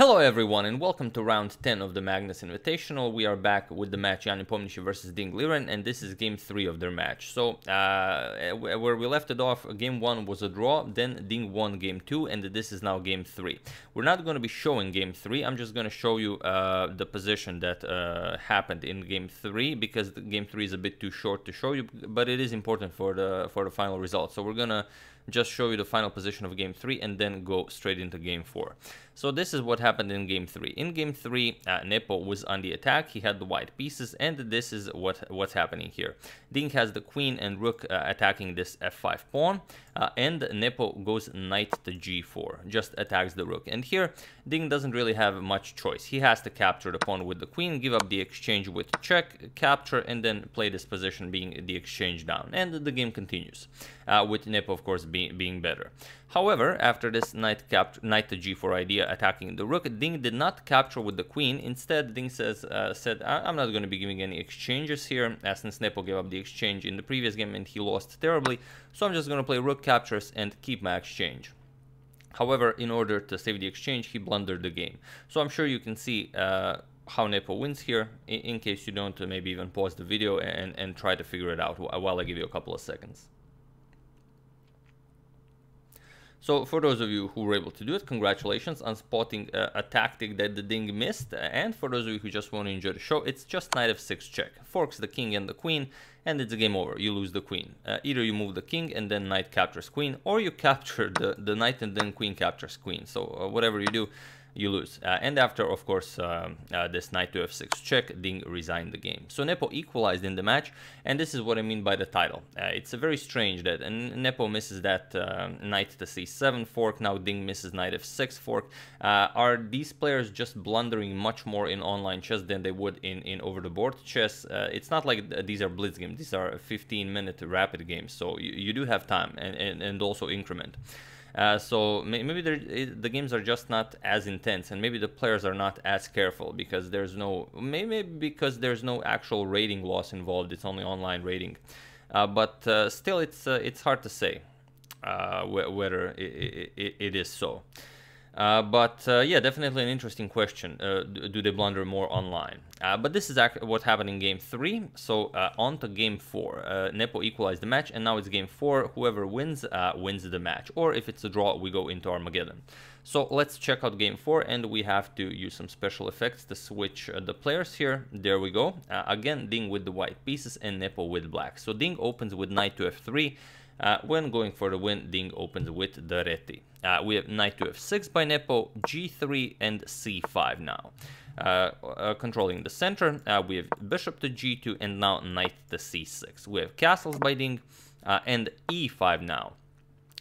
Hello everyone and welcome to round 10 of the Magnus Invitational. We are back with the match Ian Nepomniachtchi versus Ding Liren and this is game 3 of their match. So uh, where we left it off, game 1 was a draw, then Ding won game 2 and this is now game 3. We're not going to be showing game 3, I'm just going to show you uh, the position that uh, happened in game 3 because game 3 is a bit too short to show you, but it is important for the, for the final result. So we're going to just show you the final position of game 3 and then go straight into game 4. So this is what happened in game 3. In game 3, uh, Nepo was on the attack, he had the white pieces, and this is what what's happening here. Ding has the queen and rook uh, attacking this f5 pawn, uh, and Nepo goes knight to g4, just attacks the rook. And here, Ding doesn't really have much choice. He has to capture the pawn with the queen, give up the exchange with check, capture, and then play this position being the exchange down. And the game continues, uh, with Nepo, of course, being, being better. However, after this knight, knight to g4 idea attacking the rook, Ding did not capture with the queen. Instead, Ding says, uh, said, I'm not going to be giving any exchanges here, as since Nepo gave up the exchange in the previous game and he lost terribly, so I'm just going to play rook captures and keep my exchange. However, in order to save the exchange, he blundered the game. So I'm sure you can see uh, how Nepo wins here, in, in case you don't, uh, maybe even pause the video and, and try to figure it out while I give you a couple of seconds. So for those of you who were able to do it, congratulations on spotting uh, a tactic that the Ding missed. And for those of you who just want to enjoy the show, it's just knight f6 check. Forks the king and the queen, and it's game over. You lose the queen. Uh, either you move the king and then knight captures queen, or you capture the, the knight and then queen captures queen. So uh, whatever you do, you lose. Uh, and after, of course, uh, uh, this knight to f6 check, Ding resigned the game. So Nepo equalized in the match, and this is what I mean by the title. Uh, it's very strange that Nepo misses that uh, knight to c7 fork, now Ding misses knight f6 fork. Uh, are these players just blundering much more in online chess than they would in, in over-the-board chess? it's not like these are blitz games, these are 15-minute rapid games, so you, you do have time and, and, and also increment. Uh, so maybe the games are just not as intense, and maybe the players are not as careful because there's no maybe because there's no actual rating loss involved. It's only online rating, uh, but uh, still, it's uh, it's hard to say uh, whether it, it, it is so. Uh, but uh, yeah, definitely an interesting question. Uh, do they blunder more online? Uh, but this is what happened in game three. So uh, on to game four. Nepo equalized the match, and now it's game four. Whoever wins wins the match, or if it's a draw, we go into Armageddon. So let's check out game four, and we have to use some special effects to switch the players here. There we go. again, Ding with the white pieces and Nepo with black. So Ding opens with knight to f3. Uh, when going for the win, Ding opens with the reti. Uh, we have knight to f6 by Nepo, g3 and c5 now. Uh, uh, controlling the center, uh, we have bishop to g2 and now knight to c6. We have castles by Ding uh, and e5 now.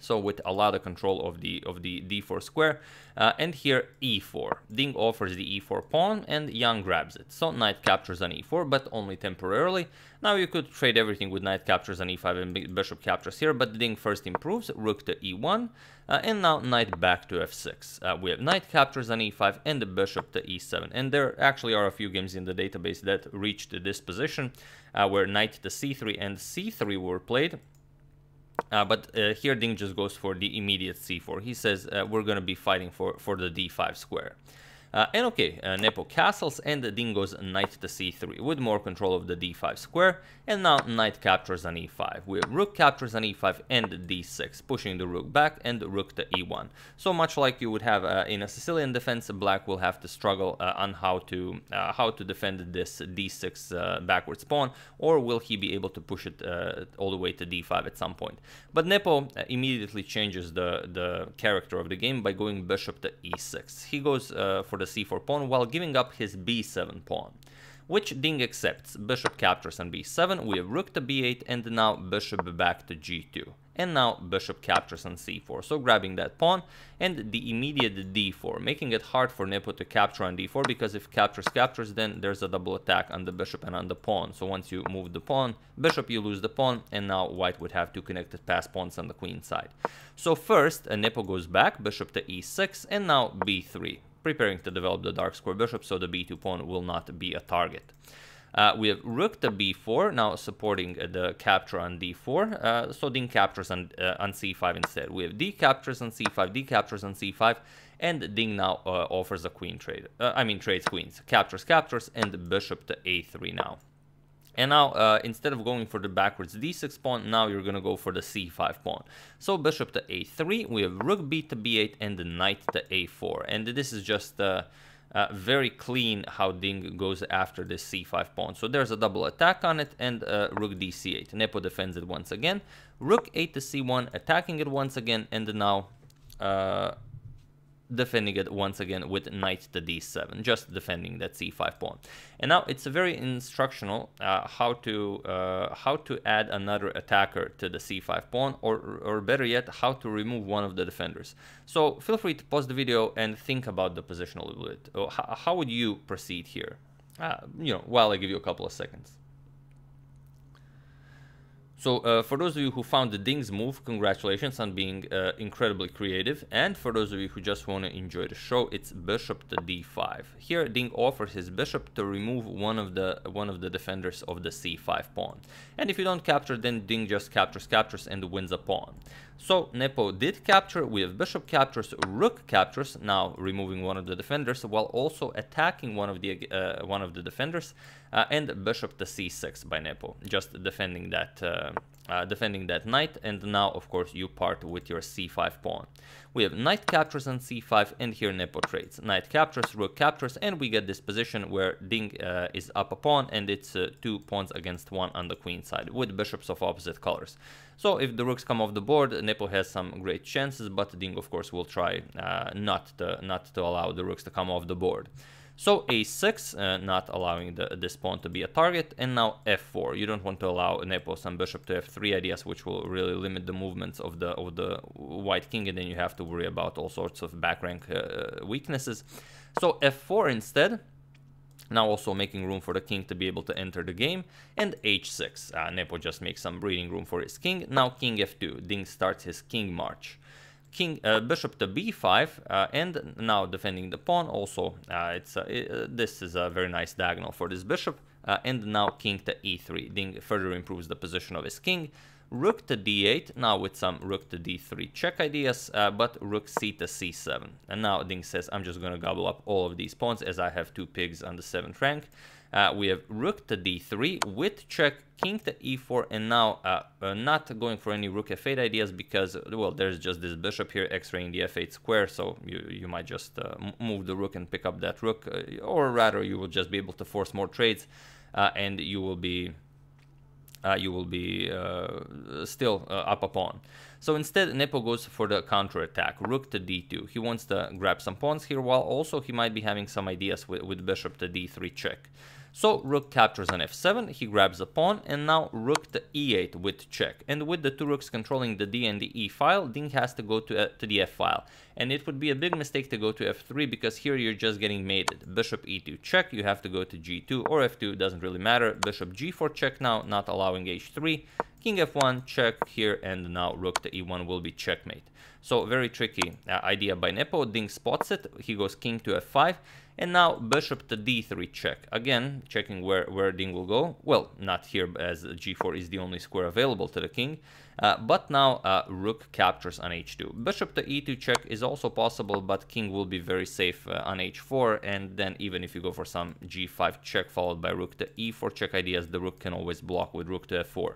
So with a lot of control of the of the d4 square, uh, and here e4. Ding offers the e4 pawn, and Ian grabs it. So knight captures on e4, but only temporarily. Now you could trade everything with knight captures on e5 and bishop captures here, but Ding first improves, rook to e1, uh, and now knight back to f6. Uh, we have knight captures on e5 and the bishop to e7. And there actually are a few games in the database that reached this position, uh, where knight to c3 and c3 were played. Uh, but uh, here Ding just goes for the immediate c4. He says uh, we're going to be fighting for, for the d5 square. Uh, and okay, uh, Nepo castles and Ding goes knight to c3 with more control of the d5 square. And now knight captures on e5. We have rook captures on e5 and d6, pushing the rook back and rook to e1. So much like you would have uh, in a Sicilian defense, black will have to struggle uh, on how to uh, how to defend this d6 uh, backwards pawn, or will he be able to push it all the way to d5 at some point. But Nepo immediately changes the, the character of the game by going bishop to e6. He goes for the c4 pawn while giving up his b7 pawn which Ding accepts. Bishop captures on b7, we have rook to b8, and now bishop back to g2. And now bishop captures on c4, so grabbing that pawn, and the immediate d4, making it hard for Nepo to capture on d4, because if captures captures, then there's a double attack on the bishop and on the pawn. So once you move the pawn, bishop, you lose the pawn, and now white would have two connected pass pawns on the queen side. So first, uh, Nepo goes back, bishop to e6, and now b3 preparing to develop the dark square bishop so the b2 pawn will not be a target. Uh, we have rook to b4, now supporting uh, the capture on d4, uh, so Ding captures on, uh, on c5 instead. We have d captures on c5, d captures on c5, and Ding now uh, offers a queen trade. Uh, I mean trades queens, captures, captures, and bishop to a3 now. And now, uh, instead of going for the backwards d6 pawn, now you're going to go for the c5 pawn. So bishop to a3, we have rook b to b8, and the knight to a4. And this is just uh, uh, very clean how Ding goes after this c5 pawn. So there's a double attack on it, and uh, rook d c8. Nepo defends it once again. Rook 8 to c1, attacking it once again, and now uh, defending it once again with knight to d7, just defending that c5 pawn. And now it's a very instructional uh, how to uh, how to add another attacker to the c5 pawn, or or better yet, how to remove one of the defenders. So feel free to pause the video and think about the position a little bit. How, how would you proceed here? Uh, you know, while I give you a couple of seconds. So uh, for those of you who found the Ding's move, congratulations on being uh, incredibly creative. And for those of you who just want to enjoy the show, it's bishop to d5. Here Ding offers his bishop to remove one of the one of the defenders of the c5 pawn. And if you don't capture, then Ding just captures, captures, and wins a pawn. So Nepo did capture, we have bishop captures, rook captures, now removing one of the defenders, while also attacking one of the uh, one of the defenders, uh, and bishop to c6 by Nepo, just defending that uh, uh, defending that knight, and now of course you part with your c5 pawn. We have knight captures on c5, and here Nepo trades. Knight captures, rook captures, and we get this position where Ding uh, is up a pawn, and it's uh, two pawns against one on the queen side, with bishops of opposite colors. So if the rooks come off the board, Nepo has some great chances, but Ding of course will try uh, not, to, not to allow the rooks to come off the board. So a6, uh, not allowing the, this pawn to be a target, and now f4. You don't want to allow Nepo some bishop to f3 ideas, which will really limit the movements of the of the white king, and then you have to worry about all sorts of back rank uh, weaknesses. So f4 instead, now also making room for the king to be able to enter the game. And h6, uh, Nepo just makes some breathing room for his king. Now king f2, Ding starts his king march. King uh, bishop to b5 uh, and now defending the pawn also uh, it's uh, it, uh, this is a very nice diagonal for this bishop uh, and now king to e3 Ding further improves the position of his king rook to d8, now with some rook to d3 check ideas, but rook c to c7. And now Ding says, I'm just going to gobble up all of these pawns as I have two pigs on the 7th rank. Uh, we have rook to d3 with check, king to e4, and now uh, uh, not going for any rook f8 ideas because, well, there's just this bishop here x-raying the f8 square, so you, you might just uh, move the rook and pick up that rook, uh, or rather you will just be able to force more trades, and you will be uh, you will be uh, still uh, up a pawn. So instead, Nepo goes for the counter attack, rook to d2. He wants to grab some pawns here, while also he might be having some ideas with, with bishop to d3 check. So rook captures on f7, he grabs a pawn, and now rook to e8 with check. And with the two rooks controlling the d and the e file, Ding has to go to, uh, to the f file. And it would be a big mistake to go to f3 because here you're just getting mated. Bishop e2 check, you have to go to g2 or f2, doesn't really matter. Bishop g4 check now, not allowing h3. King f1 check here, and now rook to e1 will be checkmate. So very tricky uh, idea by Nepo. Ding spots it, he goes king to f5. And now bishop to d3 check. Again, checking where, where Ding will go. Well, not here as g4 is the only square available to the king. Uh, but now uh, rook captures on h2. Bishop to e2 check is also possible, but king will be very safe uh, on h4. And then even if you go for some g5 check followed by rook to e4 check ideas, the rook can always block with rook to f4.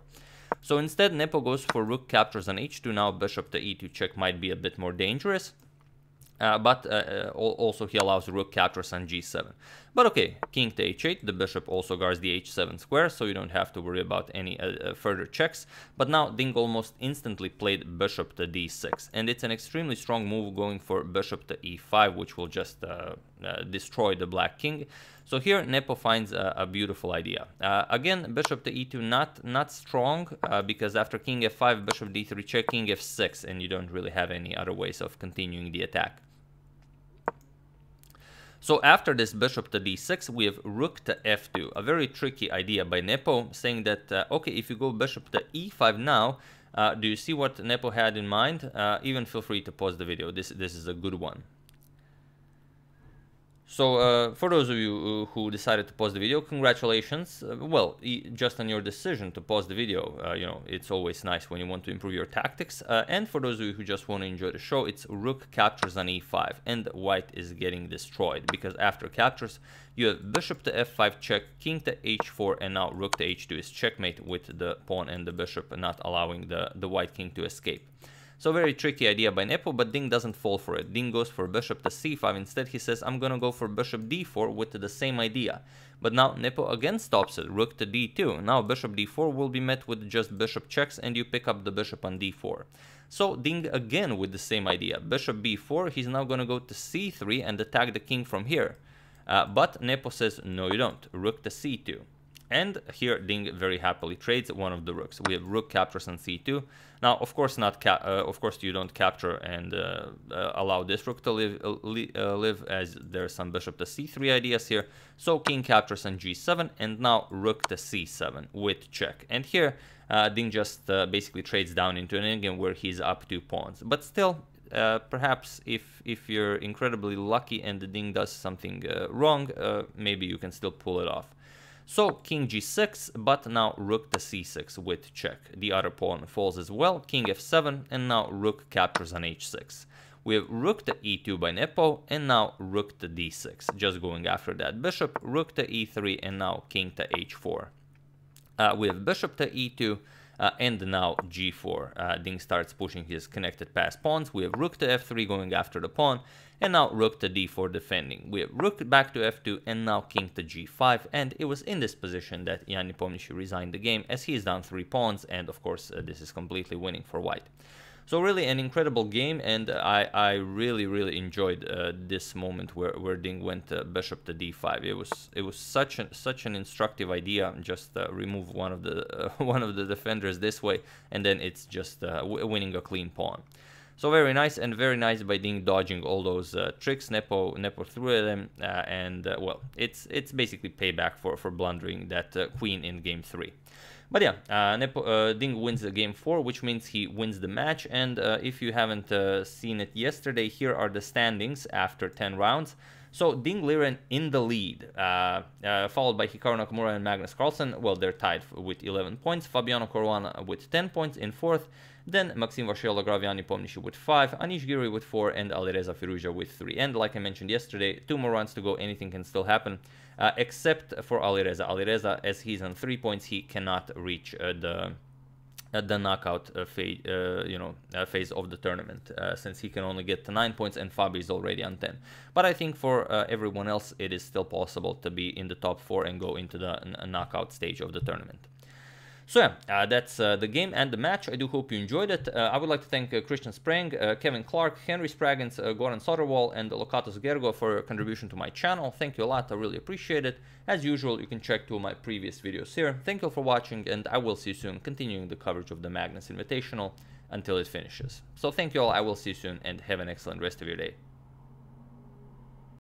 So instead, Nepo goes for rook captures on h2. Now bishop to e2 check might be a bit more dangerous. Uh, but uh, uh also he allows rook captures on g7. But okay, king to h8, the bishop also guards the h7 square, so you don't have to worry about any uh, uh, further checks. But now Ding almost instantly played bishop to d6, and it's an extremely strong move going for bishop to e5, which will just uh, destroy the black king. So here Nepo finds a, a beautiful idea. again, bishop to e2 not not strong, because after king f5, bishop d3 check, king f6, and you don't really have any other ways of continuing the attack. So after this bishop to d6, we have rook to f2. A very tricky idea by Nepo, saying that, uh, okay, if you go bishop to e5 now, uh, do you see what Nepo had in mind? Uh, even feel free to pause the video. This, this is a good one. So uh, for those of you uh, who decided to pause the video, congratulations. Uh, well, just on your decision to pause the video, uh, you know, it's always nice when you want to improve your tactics. Uh, and for those of you who just want to enjoy the show, it's rook captures on e5 and white is getting destroyed because after captures, you have bishop to f5 check, king to h4, and now rook to h2 is checkmate with the pawn and the bishop not allowing the, the white king to escape. So very tricky idea by Nepo, but Ding doesn't fall for it. Ding goes for bishop to c5. Instead, he says, I'm gonna go for bishop d4 with the same idea. But now Nepo again stops it, rook to d2. Now bishop d4 will be met with just bishop checks and you pick up the bishop on d4. So Ding again with the same idea. Bishop b4, he's now gonna go to c3 and attack the king from here. Uh, but Nepo says, no you don't, rook to c2. And here Ding very happily trades one of the rooks. We have rook captures on c2. Now, of course, not uh, of course you don't capture and uh, uh, allow this rook to live, uh, uh, live as there's some bishop to c3 ideas here. So king captures on g7 and now rook to c7 with check. And here uh, Ding just basically trades down into an endgame where he's up two pawns. But still, uh, perhaps if if you're incredibly lucky and the ding does something uh, wrong, uh, maybe you can still pull it off. So king g6, but now rook to c6 with check. The other pawn falls as well, king f7, and now rook captures on h6. We have rook to e2 by Nepo, and now rook to d6, just going after that bishop, rook to e3, and now king to h4. Uh, we have bishop to e2, uh, and now g4. Uh, Ding starts pushing his connected pass pawns. We have rook to f3 going after the pawn, and now rook to d4 defending. We have rook back to f2 and now king to g5 and it was in this position that Nepomniachtchi resigned the game as he is down 3 pawns and of course uh, this is completely winning for white. So really an incredible game and I, I really really enjoyed uh, this moment where, where Ding went uh, bishop to d5. It was it was such an such an instructive idea just uh, remove one of the one of the defenders this way and then it's just uh, winning a clean pawn. So very nice and very nice by Ding dodging all those uh, tricks. Nepo Nepo threw them, uh, and uh, well, it's it's basically payback for for blundering that uh, queen in game three. But yeah, uh, Nepo, uh, Ding wins the game four, which means he wins the match. And if you haven't seen it yesterday, here are the standings after 10 rounds. So Ding Liren in the lead, uh, uh, followed by Hikaru Nakamura and Magnus Carlsen. Well, they're tied with 11 points. Fabiano Caruana with 10 points in fourth. Then Maxime Vachier-Lagrave Ian Nepomniachtchi with 5, Anish Giri with 4, and Alireza Firouzja with 3. And like I mentioned yesterday, two more rounds to go, anything can still happen, uh, except for Alireza. Alireza, as he's on 3 points, he cannot reach uh, the uh, the knockout uh, phase, uh, you know, uh, phase of the tournament, uh, since he can only get to nine points and Fabi is already on ten. But I think for uh, everyone else, it is still possible to be in the top four and go into the knockout stage of the tournament. So yeah, uh, that's uh, the game and the match. I do hope you enjoyed it. Uh, I would like to thank Christian Sprang, Kevin Clark, Henry Spraggins, Goran Soderwall, and Lokatos Gergo for contribution to my channel. Thank you a lot. I really appreciate it. As usual, you can check two of my previous videos here. Thank you all for watching, and I will see you soon, continuing the coverage of the Magnus Invitational until it finishes. So thank you all. I will see you soon, and have an excellent rest of your day.